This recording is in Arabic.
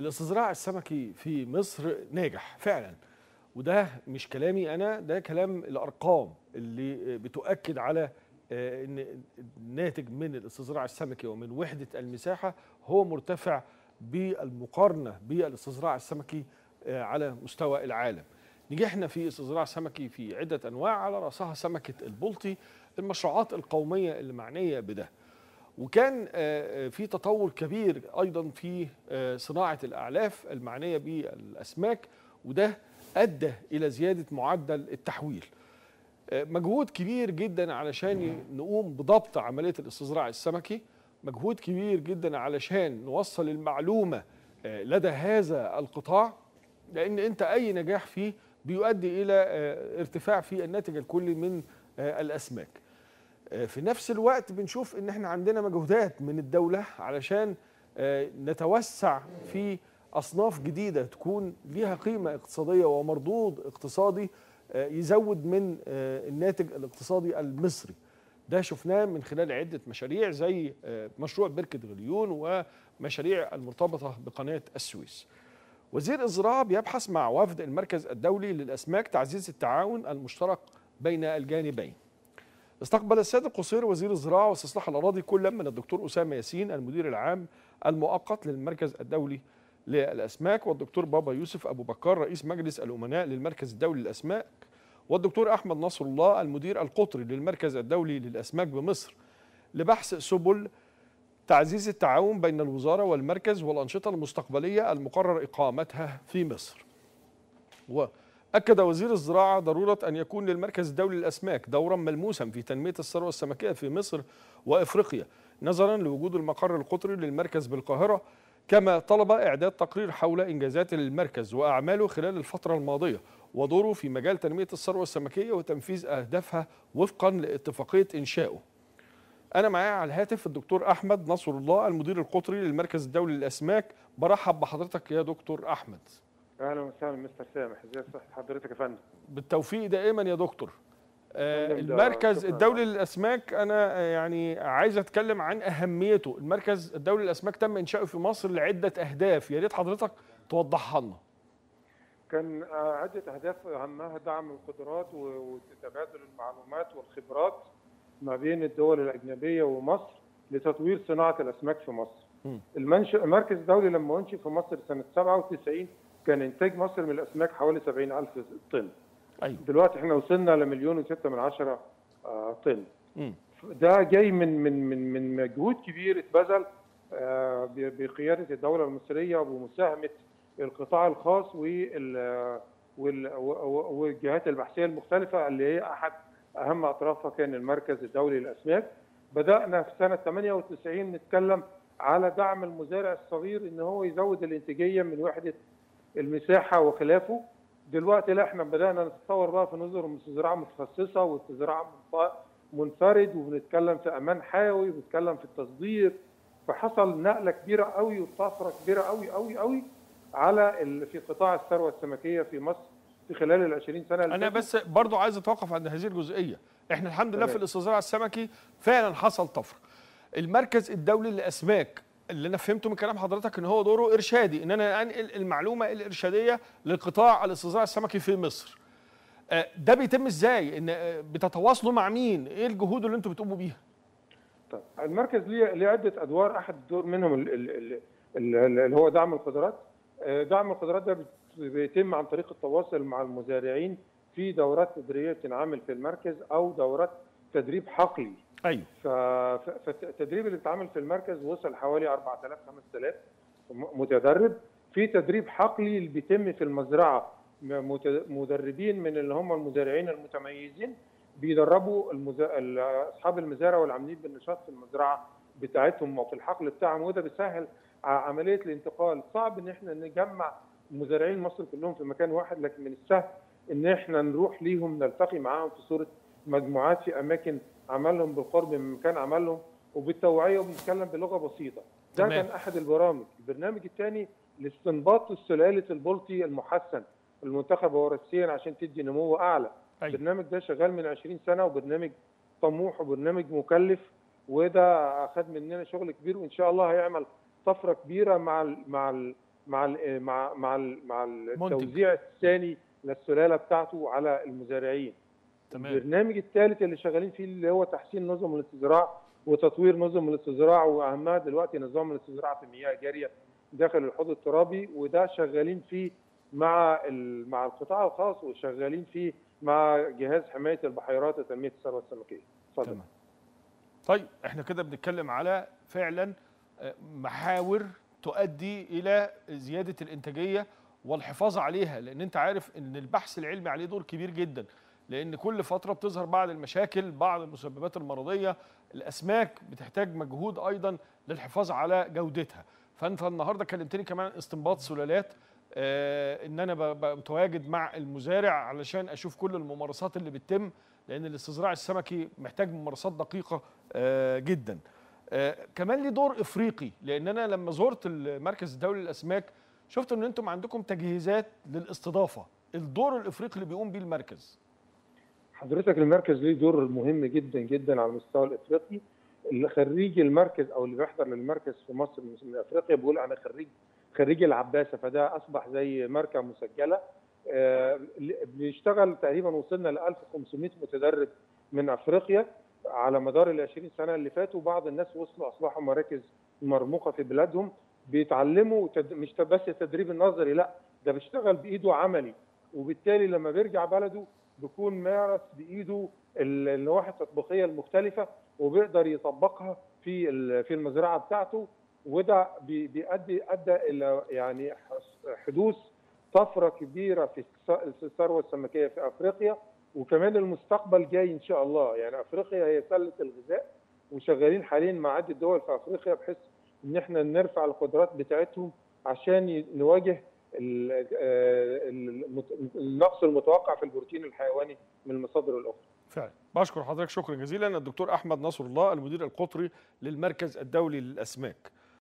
الاستصدراع السمكي في مصر ناجح فعلا وده مش كلامي أنا ده كلام الأرقام اللي بتؤكد على آه، إن الناتج من الاستصدراع السمكي ومن وحدة المساحة هو مرتفع بالمقارنة بالاستصدراع السمكي آه، على مستوى العالم. نجحنا في استصدراع سمكي في عدة أنواع على رأسها سمكة البلطي المشروعات القومية اللي معنيه بده. وكان آه، آه، في تطور كبير أيضا في آه، صناعة الأعلاف المعنية بالأسماك وده أدى إلى زيادة معدل التحويل. مجهود كبير جدا علشان نقوم بضبط عملية الاستصدراع السمكي، مجهود كبير جدا علشان نوصل المعلومة لدى هذا القطاع لأن أنت أي نجاح فيه بيؤدي إلى ارتفاع في الناتج الكلي من الأسماك. في نفس الوقت بنشوف إن إحنا عندنا مجهودات من الدولة علشان آه، نتوسع في أصناف جديدة تكون ليها قيمة اقتصادية ومردود اقتصادي آه، يزود من آه، الناتج الاقتصادي المصري. ده شفناه من خلال عدة مشاريع زي مشروع بركة غليون ومشاريع المرتبطة بقناة السويس. وزير الزراعة بيبحث مع وفد المركز الدولي للأسماك تعزيز التعاون المشترك بين الجانبين. استقبل السيد القصير وزير الزراعة واستصلاح الأراضي كل من الدكتور أسامة ياسين المدير العام المؤقت للمركز الدولي للأسماك والدكتور بابا يوسف أبو بكر رئيس مجلس الأمناء للمركز الدولي للأسماك والدكتور أحمد نصر الله المدير القطري للمركز الدولي للأسماك بمصر. لبحث سبل تعزيز التعاون بين الوزارة والمركز والأنشطة المستقبلية المقرر إقامتها في مصر. وأكد وزير الزراعة ضرورة أن يكون للمركز الدولي للأسماك دورا ملموسا في تنمية الثروة السمكية في مصر وإفريقيا نظرا لوجود المقر القطري للمركز بالقاهرة كما طلب إعداد تقرير حول إنجازات المركز وأعماله خلال الفترة الماضية ودوره في مجال تنمية الثروة السمكية وتنفيذ أهدافها وفقا لاتفاقية إنشائه. أنا معايا على الهاتف الدكتور أحمد نصر الله المدير القطري للمركز الدولي للأسماك. برحب بحضرتك يا دكتور أحمد. أهلا وسهلا مستر سامح. ازي صحه حضرتك يا فندم؟ بالتوفيق دائما يا دكتور. آه، المركز. الدولي للأسماك أنا آه، يعني عايز أتكلم عن أهميته. المركز الدولي للأسماك تم إنشاؤه في مصر لعدة أهداف. يا ريت حضرتك توضحها لنا. كان آه، عدة أهداف أهمها دعم القدرات وتبادل المعلومات والخبرات ما بين الدول الأجنبية ومصر لتطوير صناعة الأسماك في مصر. المركز الدولي لما أنشئ في مصر سنة 97 كان إنتاج مصر من الأسماك حوالي 70000 طن. أيوه دلوقتي إحنا وصلنا لمليون وستة من عشرة آه، طن. ده جاي من من من من مجهود كبير اتبذل آه، بقيادة الدولة المصرية وبمساهمه القطاع الخاص وال والجهات البحثية المختلفة اللي هي أحد أهم أطرافها كان المركز الدولي للأسماك. بدأنا في سنة 98 نتكلم على دعم المزارع الصغير إن هو يزود الإنتاجية من وحده المساحة وخلافه. دلوقتي لا إحنا بدأنا نتطور بقى في نظر زراعة متخصصة والزراعه منف- منفرد وبنتكلم في أمان حيوي وبنتكلم في التصدير فحصل نقلة كبيرة قوي وطفرة كبيرة قوي قوي قوي على ال- في قطاع الثروة السمكية في مصر في خلال ال 20 سنة فاتوا. بس برضو عايز أتوقف عند هذه الجزئية إحنا الحمد لله في. الاستصدار السمكي فعلا حصل طفرة المركز الدولي للأسماك اللي أنا فهمته من كلام حضرتك إن هو دوره إرشادي إن أنا أنقل المعلومة الإرشادية لقطاع الاستصدار السمكي في مصر. آه، ده بيتم إزاي؟ إن آه، بتتواصلوا مع مين؟ إيه الجهود اللي أنتوا بتقوموا بيها؟ طيب المركز ليه ليه عدة أدوار احد الدور منهم ال- ال- ال- ال- اللي هو دعم القدرات. آه، دعم القدرات ده بيتم عن طريق التواصل مع المزارعين في دورات تدريبية بتنعمل في المركز أو دورات تدريب حقلي. أيوه. فالتدريب اللي اتعمل في المركز وصل حوالي 4000 5000 م- متدرب. في تدريب حقلي اللي بيتم في المزرعة. مدربين من اللي هم المزارعين المتميزين بيدربوا المزا... ال- أصحاب المزارع والعاملين بالنشاط في المزرعة بتاعتهم. وفي الحقل بتاعهم وده بيسهل عملية الانتقال. صعب إن إحنا نجمع مزارعين مصر كلهم في مكان واحد لكن من السهل إن إحنا نروح ليهم نلتقي معاهم في صورة مجموعات في أماكن عملهم بالقرب من مكان عملهم وبالتوعية وبنتكلم بلغة بسيطة ده تمام. كان أحد البرامج البرنامج الثاني لاستنباط سلاله البلطي المحسن المنتخب وراثيا عشان تدي نمو أعلى أيوة. البرنامج ده شغال من 20 سنة وبرنامج طموح وبرنامج مكلف وده أخذ مننا شغل كبير وإن شاء الله هيعمل طفرة كبيرة مع ال مع ال مع ال مع مع ال مع. التوزيع الثاني للسلالة بتاعته على المزارعين تمام البرنامج الثالث اللي شغالين فيه اللي هو تحسين نظم الاستزراع وتطوير نظم الاستزراع وأهمها دلوقتي نظام الاستزراع في المياه الجاريه داخل الحوض الترابي وده شغالين فيه مع مع القطاع الخاص وشغالين فيه مع جهاز حماية البحيرات وتنمية الثروة السمكيه. اتفضل. تمام طيب إحنا كده بنتكلم على فعلا آه، محاور تؤدي إلى زيادة الإنتاجية والحفاظ عليها لأن أنت عارف إن البحث العلمي عليه دور كبير جدا لأن كل فترة بتظهر بعض المشاكل بعض المسببات المرضية. الأسماك بتحتاج مجهود أيضا للحفاظ على جودتها. فأنت النهارده كلمتني كمان استنباط سلالات. آه إن أنا ب- ب- متواجد مع المزارع علشان أشوف كل الممارسات اللي بتتم لأن الاستزراع السمكي محتاج ممارسات دقيقة آه جدا. آه كمان ليه دور إفريقي لأن أنا لما زرت المركز الدولي للأسماك شفت إن أنتم عندكم تجهيزات للاستضافة. الدور الإفريقي اللي بيقوم بيه المركز. حضرتك المركز ليه دور مهم جدا جدا على المستوى الإفريقي. اللي خريج المركز أو اللي بيحضر للمركز في مصر من إفريقيا بيقول أنا خريج خريج العباسة فده أصبح زي ماركة مسجلة. آه، بيشتغل تقريبا وصلنا ل 1500 متدرب من إفريقيا على مدار ال 20 سنة اللي فاتوا. بعض الناس وصلوا أصبحوا مراكز مرموقة في بلادهم. بيتعلموا. مش بس التدريب النظري لأ ده بيشتغل بإيده عملي. وبالتالي لما بيرجع بلده بيكون مارس بإيده ال- النواحي التطبيقية المختلفة وبيقدر يطبقها في في المزرعة بتاعته وده بي- بيؤدي أدى إلى يعني حدوث طفرة كبيرة في الثروة السمكية في أفريقيا وكمان المستقبل جاي إن شاء الله. يعني أفريقيا هي سلة الغذاء وشغالين حاليا مع عدة دول في أفريقيا بحيث إن إحنا نرفع القدرات بتاعتهم عشان نواجه النقص المتوقع في البروتين الحيواني من المصادر الأخرى. فعلا. بشكر حضرتك. شكرا جزيلا. الدكتور أحمد نصر الله المدير القطري للمركز الدولي للأسماك.